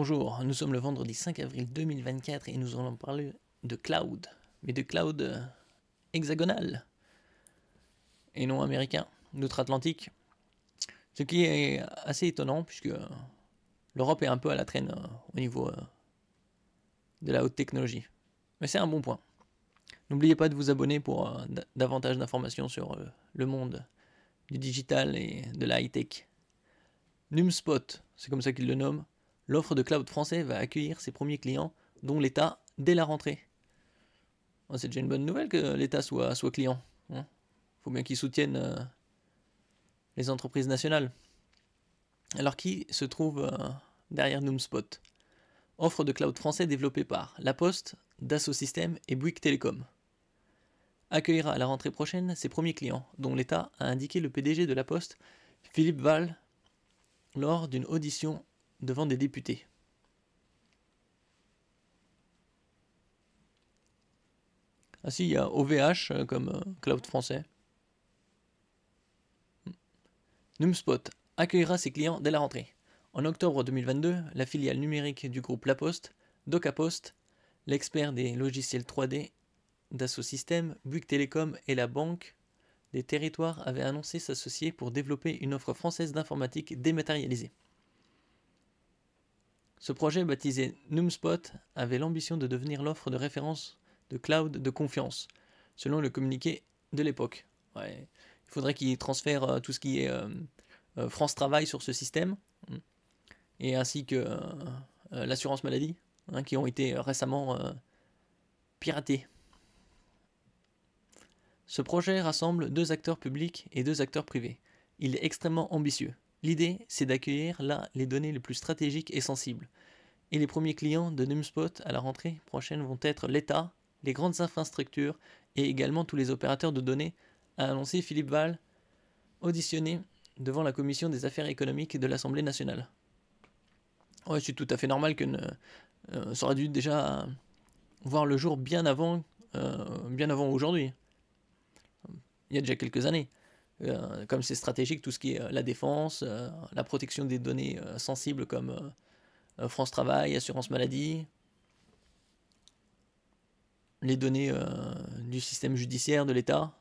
Bonjour, nous sommes le vendredi 5 avril 2024 et nous allons parler de cloud, mais de cloud euh, hexagonal et non américain, d'outre-Atlantique. Ce qui est assez étonnant puisque l'Europe est un peu à la traîne euh, au niveau euh, de la haute technologie. Mais c'est un bon point. N'oubliez pas de vous abonner pour davantage d'informations sur le monde du digital et de la high-tech. NumSpot, c'est comme ça qu'ils le nomment, l'offre de cloud français va accueillir ses premiers clients, dont l'État, dès la rentrée. Oh, c'est déjà une bonne nouvelle que l'État soit, client. Il hein. faut bien qu'il soutienne euh, les entreprises nationales. Alors qui se trouve euh, derrière NumSpot Offre de cloud français développée par La Poste, Dassault Systèmes et Bouygues Télécom. Accueillera à la rentrée prochaine ses premiers clients, dont l'État a indiqué le PDG de La Poste, Philippe Val, lors d'une audition devant des députés. Ah si, il y a OVH euh, comme euh, cloud français. Numspot accueillera ses clients dès la rentrée. En octobre 2022, la filiale numérique du groupe La Poste, DocaPost, l'expert des logiciels 3D d'Asso Systèmes, Bouygues Télécom et la Banque des Territoires avaient annoncé s'associer pour développer une offre française d'informatique dématérialisée. Ce projet baptisé NumSpot avait l'ambition de devenir l'offre de référence de cloud de confiance, selon le communiqué de l'époque. Il faudrait qu'ils transfèrent euh, tout ce qui est euh, euh, France Travail sur ce système, hein, et ainsi que l'assurance maladie, hein, qui ont été récemment piratés. Ce projet rassemble deux acteurs publics et deux acteurs privés. Il est extrêmement ambitieux. L'idée, c'est d'accueillir là les données les plus stratégiques et sensibles. Et les premiers clients de NumSpot à la rentrée prochaine vont être l'État, les grandes infrastructures et également tous les opérateurs de données, a annoncé Philippe Val, auditionné devant la commission des affaires économiques de l'Assemblée nationale. Ouais, c'est tout à fait normal que euh, ça aurait dû déjà voir le jour bien avant, euh, bien avant aujourd'hui il y a déjà quelques années. Euh, comme c'est stratégique, tout ce qui est euh, la défense, euh, la protection des données sensibles comme France Travail, Assurance Maladie, les données du système judiciaire de l'État,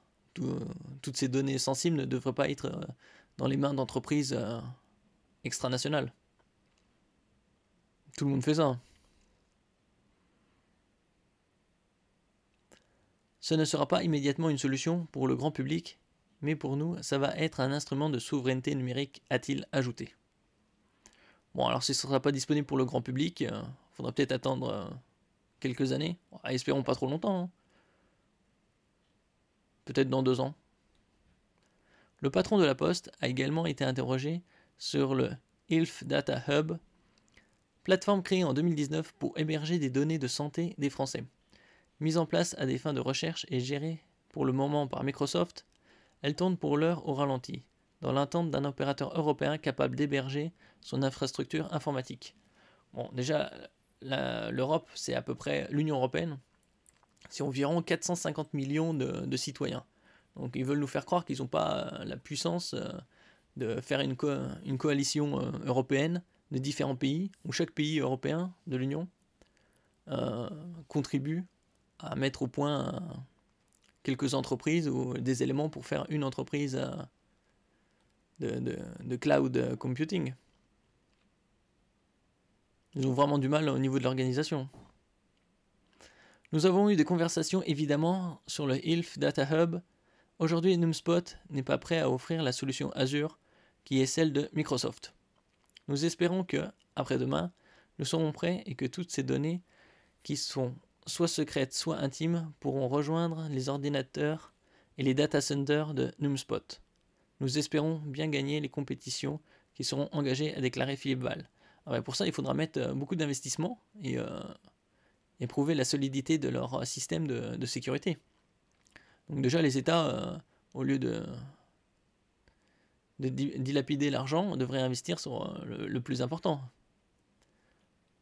toutes ces données sensibles ne devraient pas être dans les mains d'entreprises extranationales. Tout le monde fait ça. Ce ne sera pas immédiatement une solution pour le grand public, mais pour nous, ça va être un instrument de souveraineté numérique, a-t-il ajouté. Bon, alors si ce ne sera pas disponible pour le grand public, il euh, faudra peut-être attendre euh, quelques années. espérons pas trop longtemps. Hein. Peut-être dans deux ans. Le patron de la Poste a également été interrogé sur le ILF Data Hub, plateforme créée en 2019 pour héberger des données de santé des Français. Mise en place à des fins de recherche et gérée pour le moment par Microsoft, elle tourne pour l'heure au ralenti, dans l'attente d'un opérateur européen capable d'héberger son infrastructure informatique. Bon, déjà, l'Europe, c'est à peu près l'Union européenne, c'est environ 450 millions de, citoyens. Donc ils veulent nous faire croire qu'ils n'ont pas la puissance euh, de faire une, coalition euh, européenne de différents pays, où chaque pays européen de l'Union euh, contribue à mettre au point quelques entreprises ou des éléments pour faire une entreprise euh, de, cloud computing. Ils ont vraiment du mal au niveau de l'organisation. Nous avons eu des conversations évidemment sur le ILF Data Hub. Aujourd'hui, NumSpot n'est pas prêt à offrir la solution Azure qui est celle de Microsoft. Nous espérons que, après-demain, nous serons prêts et que toutes ces données qui sont soit secrètes, soit intimes, pourront rejoindre les ordinateurs et les data centers de NumSpot. Nous espérons bien gagner les compétitions qui seront engagées, à déclarer Philippe Val. Alors pour ça, il faudra mettre euh, beaucoup d'investissement et, euh, prouver la solidité de leur système de, sécurité. Donc déjà, les États, euh, au lieu de, dilapider l'argent, devraient investir sur le plus important,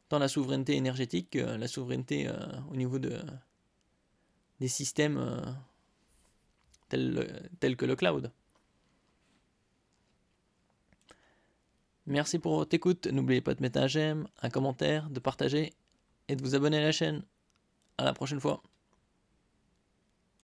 dans la souveraineté énergétique, euh, la souveraineté euh, au niveau de, des systèmes euh, tels, que le cloud. Merci pour votre écoute. N'oubliez pas de mettre un j'aime, un commentaire, de partager et de vous abonner à la chaîne. À la prochaine fois.